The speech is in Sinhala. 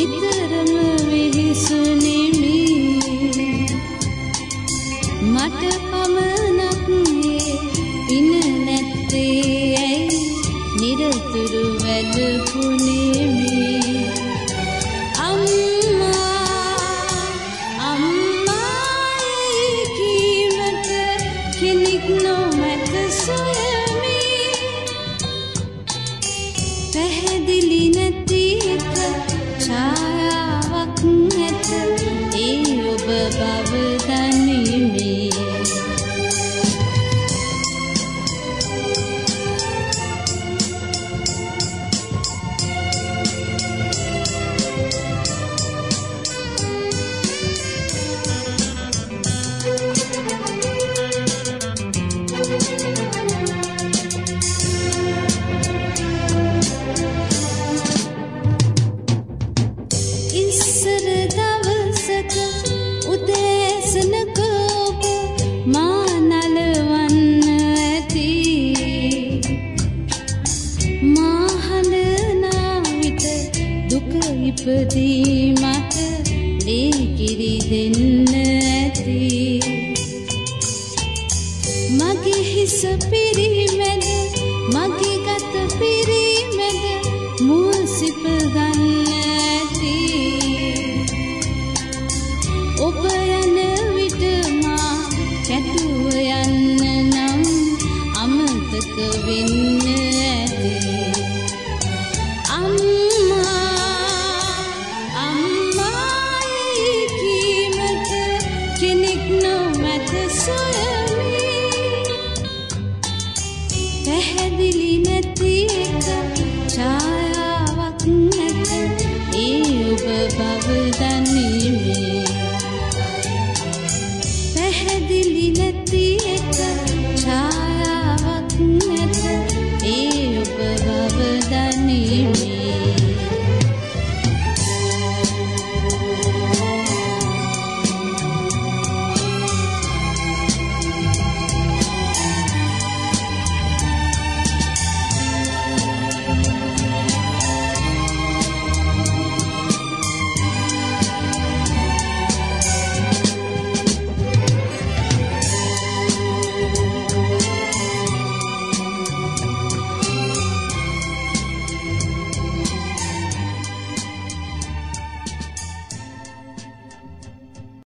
නිතරම විහිසුනිමි මට පමණක් ඒ පින නැත්තේ ඇයි? නිරතුරු වැඩපුනෙමි අම්මා අම්මායි කීමට කෙනෙක් නොමැත සොයමි. පැහැදිලි නැති එක time. ඉපදී මට ලේකිරි දෙන්න ඇති. මගේ හිස පිරිමැද මගේ ගත පිරිමැද මුව සිප ගන්න ඇති. ඔබ යන විට මා කැටුව යන්න නම් අමතක වෙන්න ඇති. බව දන්නේමි පැහැදිලි නැති එක